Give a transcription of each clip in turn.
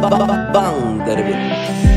Bandarbe.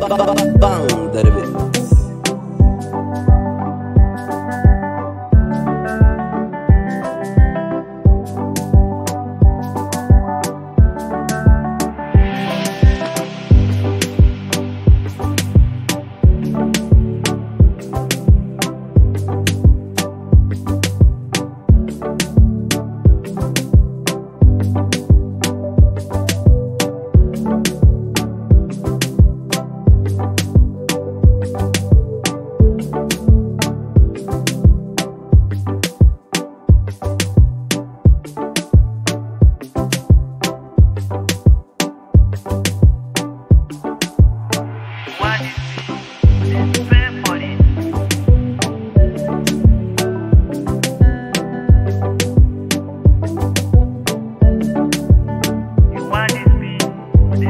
Bandarbe.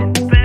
bed.